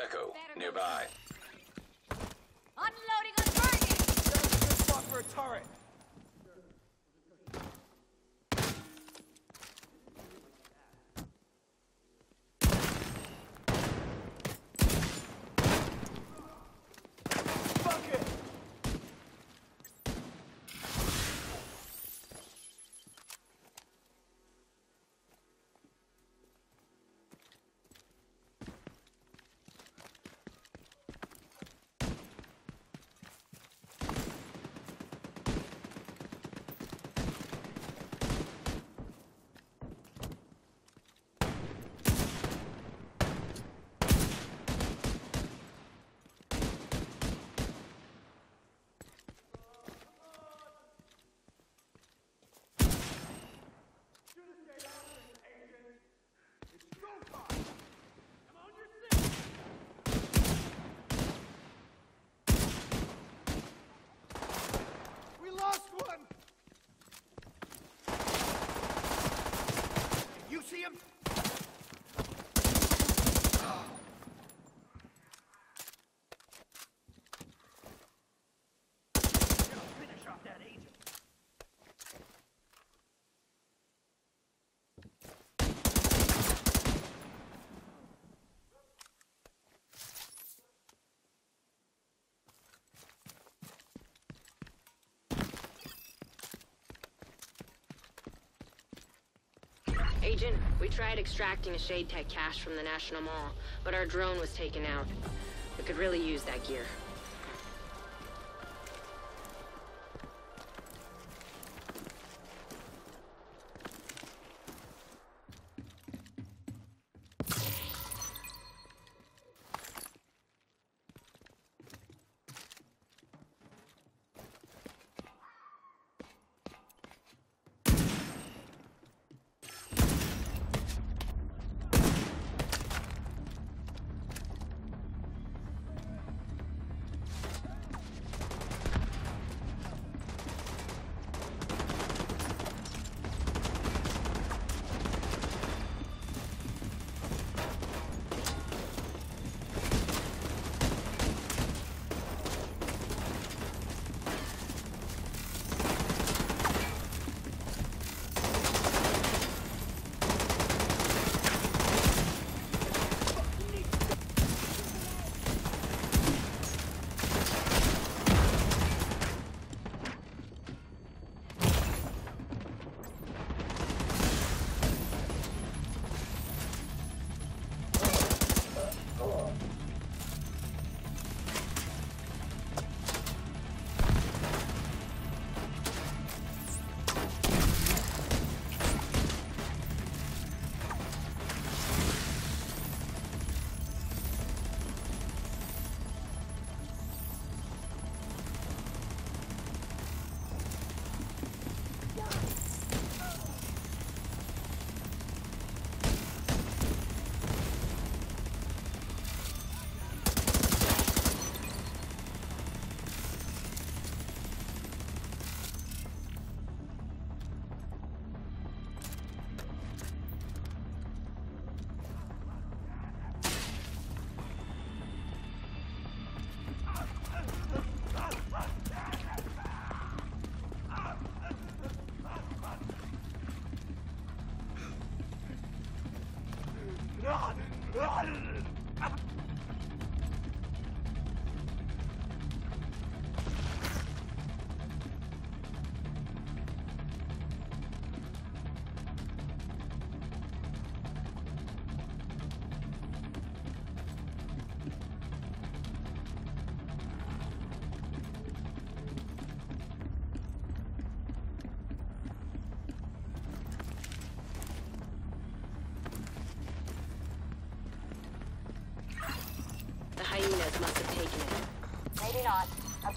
Echo, nearby. Unloading on target! Good spot for a turret. Agent, we tried extracting a Shade Tech cache from the National Mall, but our drone was taken out. We could really use that gear.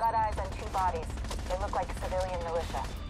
Got eyes on two bodies. They look like civilian militia.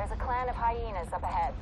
There's a clan of hyenas up ahead.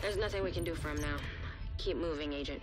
There's nothing we can do for him now. Keep moving, Agent.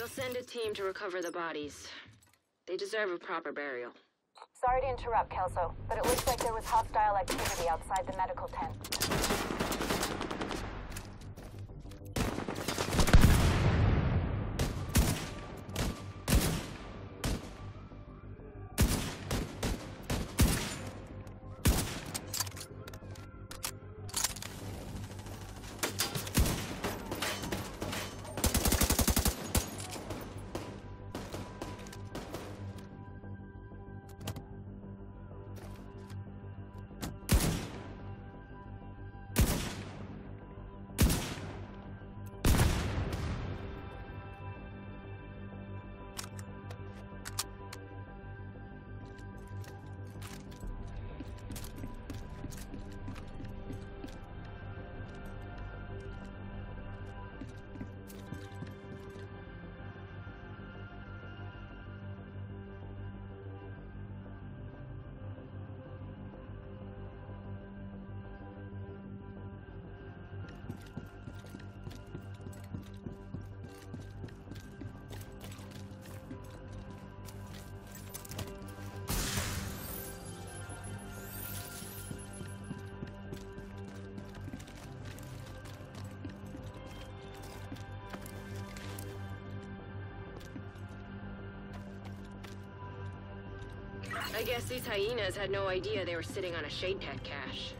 We'll send a team to recover the bodies. They deserve a proper burial. Sorry to interrupt, Kelso, but it looks like there was hostile activity outside the medical tent. I guess these hyenas had no idea they were sitting on a Shade Tech cache.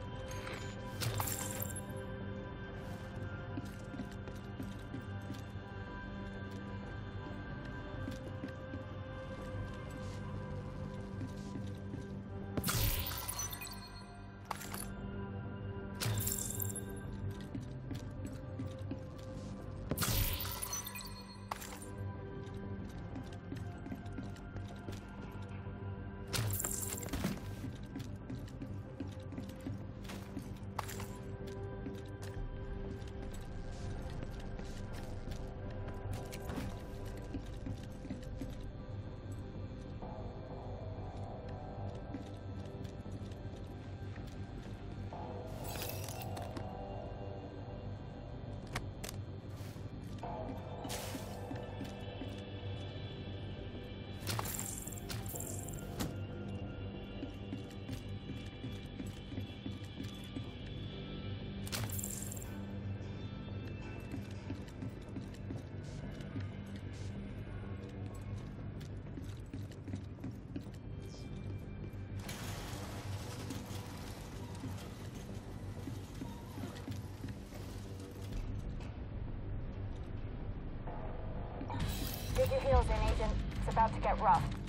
About to get rough.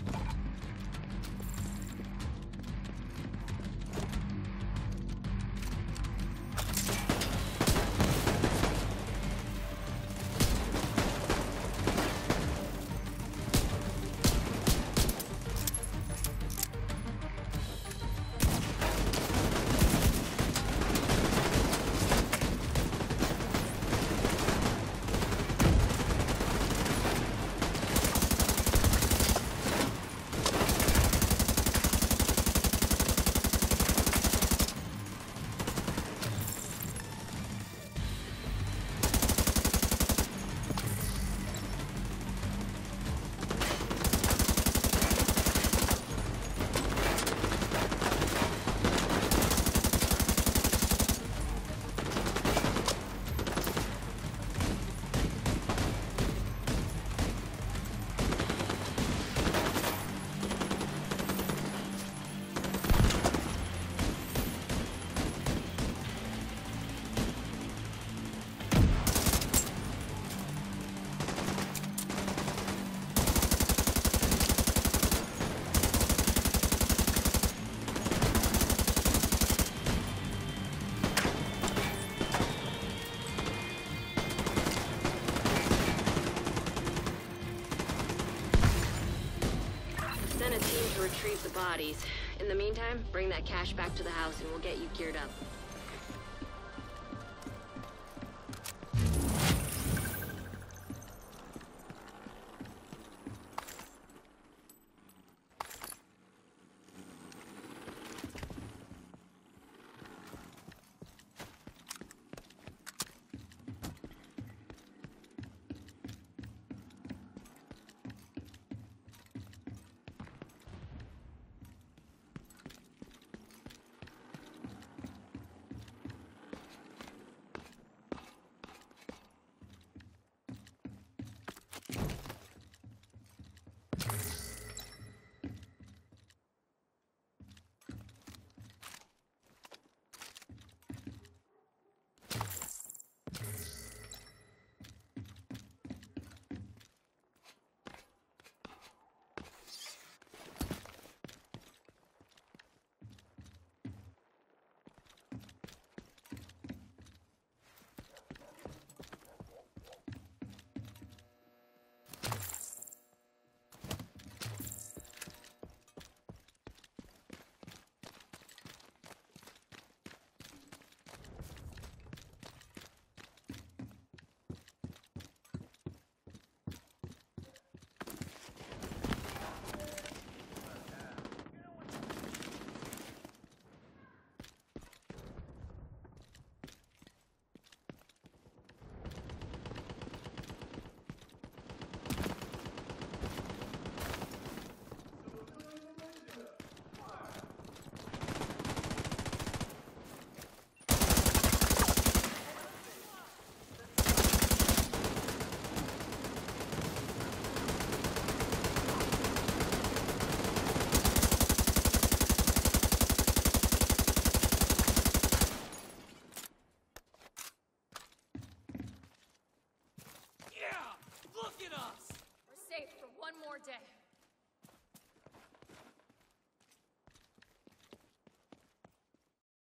The bodies. In the meantime, bring that cache back to the house and we'll get you geared up.